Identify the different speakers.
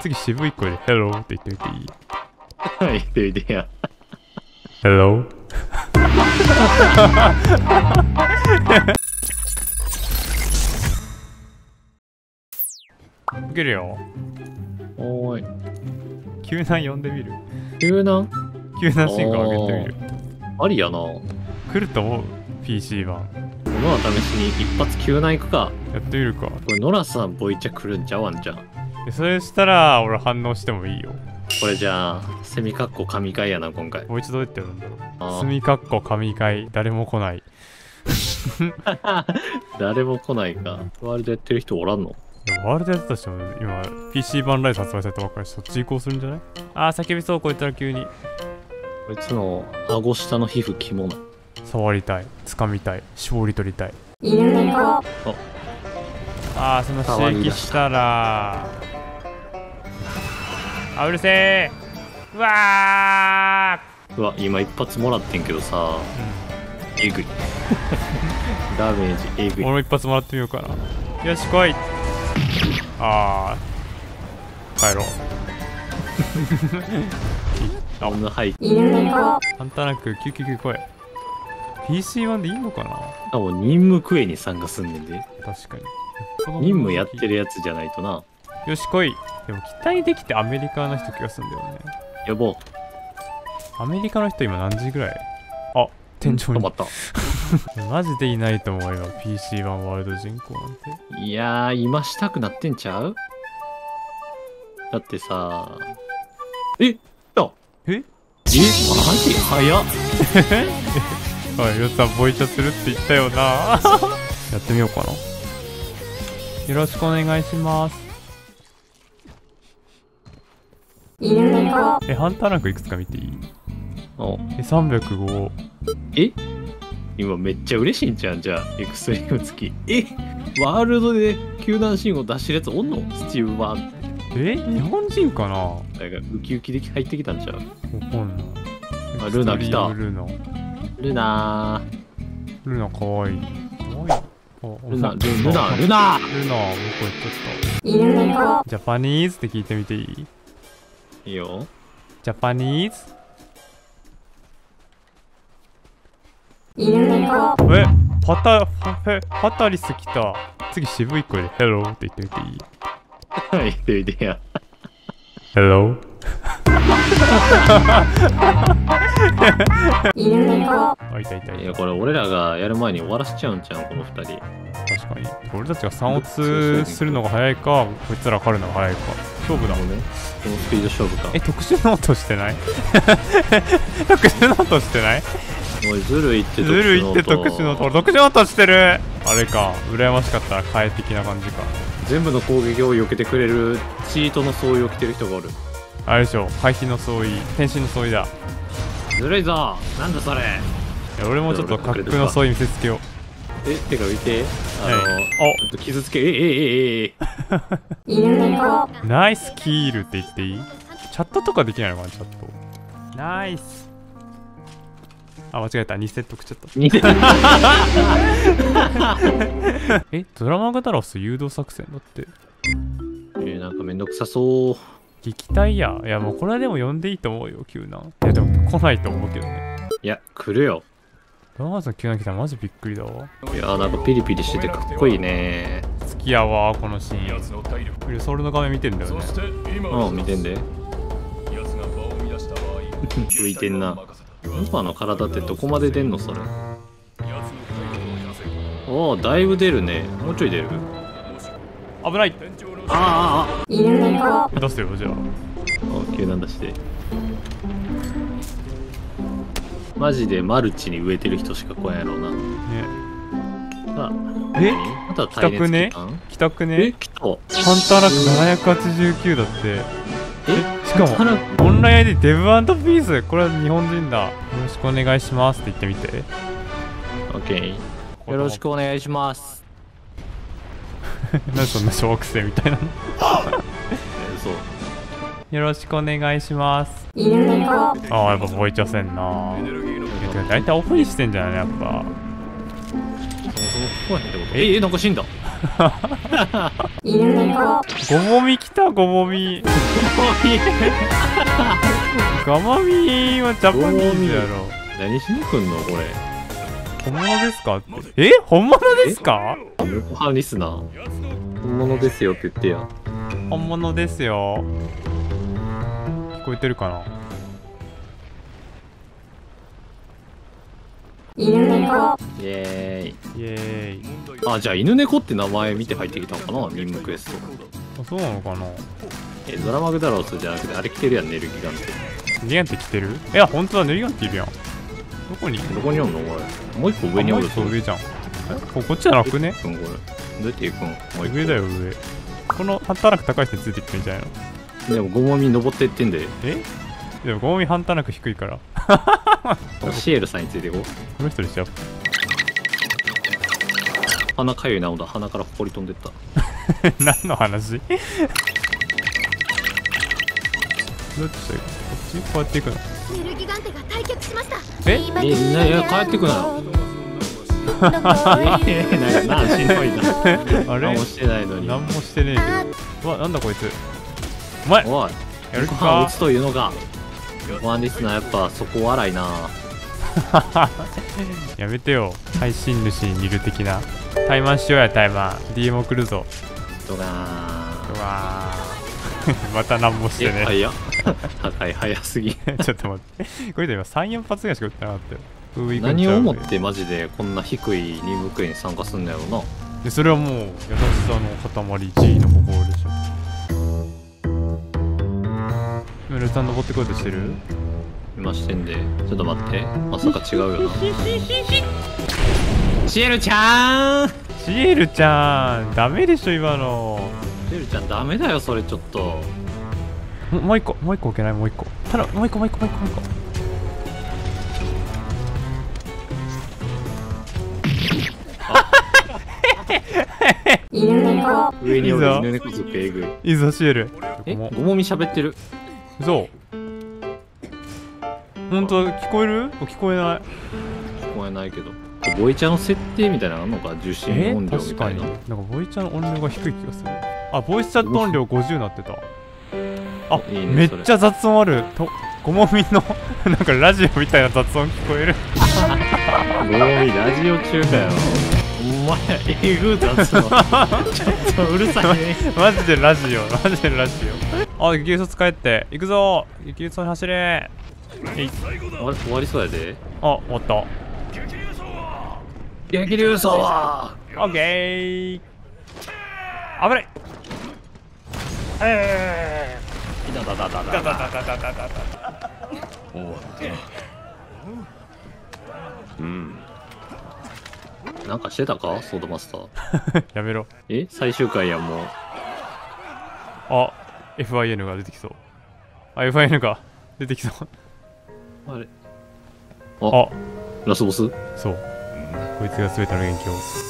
Speaker 1: 次渋い声で Hello って言ってみていい？
Speaker 2: 言ってみてや。
Speaker 1: Hello? いけるよ
Speaker 2: おーい。
Speaker 1: 救難呼んでみる？
Speaker 2: 急な
Speaker 1: 救難進行上げてみる
Speaker 2: ありやな。
Speaker 1: 来ると思う PC 版
Speaker 2: このは試しに一発急な行くか。
Speaker 1: やってみるか
Speaker 2: これ、ノラさん、ボイチャ来るんちゃう？わんじゃん。
Speaker 1: でそれしたら俺反応してもいいよ。
Speaker 2: これじゃあ、セミカッコ神回やな、今回。
Speaker 1: もう一度どうやってやるんだろう。
Speaker 2: あ
Speaker 1: 墨かっこ神回誰も来ない。
Speaker 2: 誰も来ないか。ワールドやってる人おらんの？
Speaker 1: ワールドやってた人も今 PC 版ライズ発売されたばっかりでそっち移行するんじゃない？あー叫びそうこいつら急に。
Speaker 2: こいつの顎下の皮膚キモな。
Speaker 1: 触りたい。掴みたい。絞り取りたい。
Speaker 3: 犬猫。
Speaker 1: あ。ーその刺激したらあうるせえ。うわ
Speaker 2: うわ、今一発もらってんけどさ、
Speaker 1: ー、
Speaker 2: えぐい。ダメージえぐ
Speaker 1: うん、
Speaker 2: い。
Speaker 1: 俺も一発もらってみようかな。よし来い。あー。帰ろう。
Speaker 2: あ、女はい。
Speaker 3: 犬猫。
Speaker 1: あんたなく999来い。PC 版でいいのかな？
Speaker 2: あ、もう任務クエに参加すんねんで。
Speaker 1: 確かに。
Speaker 2: 任務やってるやつじゃないとな。
Speaker 1: よし来い。でも期待できてアメリカの人気がするんだよね。
Speaker 2: やぼう。
Speaker 1: アメリカの人今何時ぐらい？あ天井に。
Speaker 2: 止まった。
Speaker 1: マジでいないと思う今 PC 版ワールド人口なんて。
Speaker 2: いやー、今したくなってんちゃう？だってさ、えあ
Speaker 1: え？
Speaker 2: えマジ？早っ。
Speaker 1: おいよっさんボイチャするって言ったよな。やってみようかな。よろしくお願いします
Speaker 3: 犬猫。
Speaker 1: えハンターランクいくつか見ていい？
Speaker 2: お
Speaker 1: え305
Speaker 2: え？今めっちゃ嬉しいんじゃんじゃあエクストリーム付き。え？ワールドで球団信号出してるやつおんの？スチーム版。
Speaker 1: え？日本人かな？わ
Speaker 2: なんかウキウキで入ってきたんちゃう？
Speaker 1: かんない。
Speaker 2: あルナ来た。
Speaker 1: ルナ。
Speaker 2: ルナ。
Speaker 1: ルナかわい。いかわい。いあ
Speaker 2: ールナルナルナ。
Speaker 1: ルナ向こう行っちゃった。
Speaker 3: 犬猫。
Speaker 1: ジャパニーズって聞いてみていい？
Speaker 2: いいよ。
Speaker 1: ジャパニーズ
Speaker 3: 犬猫。
Speaker 1: えパタパえパタリス来た。次渋い声で Hello って言ってみていい？
Speaker 2: 言ってみてや
Speaker 1: Hello
Speaker 3: 犬猫。
Speaker 1: あいたいたい
Speaker 2: やこれ俺らがやる前に終わらせちゃうんちゃうんこの二人。
Speaker 1: 確かに。俺たちが3を2するのが早いかこいつら狩るのが早いか勝負だ
Speaker 2: なるほどね。このスピード勝負か。
Speaker 1: え特殊ノートしてない？特殊ノートしてない？
Speaker 2: おいずるいって
Speaker 1: ずるいって特殊ノート。俺特殊ノートしてる。あれか。羨ましかった。ら替え的な感じか。
Speaker 2: 全部の攻撃を避けてくれるチートの装いを着てる人がおる。
Speaker 1: あれでしょ。回避の相違。天使の相違だ。
Speaker 2: ずるいぞ。なんだそれ。
Speaker 1: いや俺もちょっと格好の相違見せつけよう
Speaker 2: えてか見て。あの、
Speaker 1: はい。
Speaker 2: ちょっと傷つけ。ええええええ。
Speaker 3: 犬猫。
Speaker 1: ナイスキールって言っていい？チャットとかできないのかなチャット。ナイス。あ間違えた。2セット食っちゃった。
Speaker 2: 似てる
Speaker 1: えドラマガダロス誘導作戦だって。
Speaker 2: えーなんかめんどくさそう。
Speaker 1: 撃退や。いやもうこれはでも呼んでいいと思うよ救難いやでも来ないと思うけどね。
Speaker 2: いや来るよ
Speaker 1: マガダロスの救難来た。らマジびっくりだわ。
Speaker 2: いやなんかピリピリしててかっこいいね。
Speaker 1: 好きやわこのシーン。ルソルの画面見てんだよね。
Speaker 2: うん見てんで。浮いてんな。ルパの体ってどこまで出んのそれ。おおだいぶ出るね。もうちょい出る？
Speaker 1: 危ない
Speaker 2: あああ
Speaker 3: 犬猫
Speaker 1: 出すよじゃあ。
Speaker 2: ああ急なんだしてマジでマルチに植えてる人しか来んやろうな。
Speaker 1: ね。
Speaker 2: さあ
Speaker 1: え？
Speaker 2: また
Speaker 1: 来たくね？来たく
Speaker 2: え
Speaker 1: ね？
Speaker 2: 来た
Speaker 1: ハンターラック789だって。
Speaker 2: え？
Speaker 1: しかもオンライン ID デブピースこれは日本人だ。よろしくお願いしますって言ってみて。
Speaker 2: オッケーよろしくお願いします。
Speaker 1: なんでそんな小学生みたいなの？
Speaker 2: え そう。
Speaker 1: よろしくお願いします。
Speaker 3: 犬猫。
Speaker 1: ああやっぱボイチャせんないやてか大体オフにしてんじゃないのやっぱ。
Speaker 2: そもそも来へんってことえ？えなんか死んだ。
Speaker 1: ごもみ来たごもみガマミはジャパニーズやろ。
Speaker 2: 何しに来んのこれ？
Speaker 1: 本物ですか？え？本物ですか？
Speaker 2: 横浜リスナー本物ですよって言ってや
Speaker 1: 本物ですよ。聞こえてるかな？
Speaker 3: 犬猫。
Speaker 2: イエーイ。
Speaker 1: イエーイ。
Speaker 2: あじゃあ犬猫って名前見て入ってきたのかな？任務クエスト。
Speaker 1: あそうなのかな？
Speaker 2: えドラマグダロスじゃなくてあれ着てるやんネルギガンって。
Speaker 1: ネリガンって来てる？いや本当だネリガンっているやん。どこに？
Speaker 2: どこにおんのこれ？もう一個上におる
Speaker 1: あもう一個上じゃん。えここっちじゃなくね？
Speaker 2: うんこれどうやって行くん？もう一個。
Speaker 1: 上だよ上。このハンターラック高い人についていくんじゃないの？
Speaker 2: でもゴモミ登ってってんで。
Speaker 1: え？でもゴミハンターラック低いから
Speaker 2: シエルさんについていこう。
Speaker 1: この人でしょ
Speaker 2: 鼻かゆいなほんだ鼻からほこり飛んでった。
Speaker 1: 何の話？どうやってした？らいいこっち？こうやっていくの？
Speaker 4: ネルギガンテが退却しました。
Speaker 1: え？
Speaker 2: えないや帰ってくな。よえなんかなしんどいな。
Speaker 1: あれ？
Speaker 2: 何もしてないのに。
Speaker 1: 何もしてねえけど。うわなんだこいつ？お前！
Speaker 2: おい。
Speaker 1: やる
Speaker 2: ご飯打
Speaker 1: か
Speaker 2: つというのかご飯リスナーやっぱそこ笑いな。
Speaker 1: やめてよ。配信主にいる的な。怠慢しようや怠慢 DM 送るぞ。
Speaker 2: ドガーン。
Speaker 1: うわー また何もしてね。
Speaker 2: え早っ。高い早すぎ。
Speaker 1: ちょっと待って。これで今34発ぐらいしか打ってなかったよ。
Speaker 2: 何を思ってマジでこんな低い任務クエに参加すんのやろな。
Speaker 1: でそれはもう優しさの塊 G の心でしょメルさん登ってこようとしてる？
Speaker 2: 今してんでちょっと待って。まさか違うよな。シエルちゃん！
Speaker 1: シエルちゃんダメでしょ今の。
Speaker 2: シエルちゃんダメだよそれちょっと。
Speaker 1: ももう一個もう一個置けない？もう一個。ただもう一個もう一個もう一個。もう一個
Speaker 3: 犬猫。
Speaker 2: 上にお
Speaker 1: いいぞ。
Speaker 2: る犬猫ずっとえぐい。
Speaker 1: いいぞシエル。
Speaker 2: え？
Speaker 1: も
Speaker 2: ゴモミ喋ってる
Speaker 1: そう。本当聞こえる？聞こえない。
Speaker 2: 聞こえないけど。ボイチャの設定みたいなのあんのか？受信
Speaker 1: え？
Speaker 2: 音量
Speaker 1: 確かに
Speaker 2: みたいな。
Speaker 1: なんかボイチャの音量が低い気がする。あボイスチャット音量50になってた。あ
Speaker 2: いいね
Speaker 1: めっちゃ雑音ある。とごもみの なんかラジオみたいな雑音聞こえる。
Speaker 2: ゴモミラジオ中かよ。お前えぐ雑音。ちょっとうるさいね。
Speaker 1: マジでラジオ。マジでラジオあ激流卒帰って。行くぞ。激流卒走れ。えい
Speaker 2: 終わ終わりそうやで。
Speaker 1: あ終わった。
Speaker 2: 激流走は。
Speaker 1: オッケー。危ない。え
Speaker 2: いだだだだ
Speaker 1: ー、
Speaker 2: だ
Speaker 1: だだだだだだだだ
Speaker 2: 終わったうんなんかしてたかソードマスター
Speaker 1: やめろ
Speaker 2: え最終回やもう
Speaker 1: あ FIN が出てきそう。あ FIN が出てきそう。
Speaker 2: あれ。
Speaker 1: あ。
Speaker 2: ラスボス？
Speaker 1: そう。こいつが全ての元気を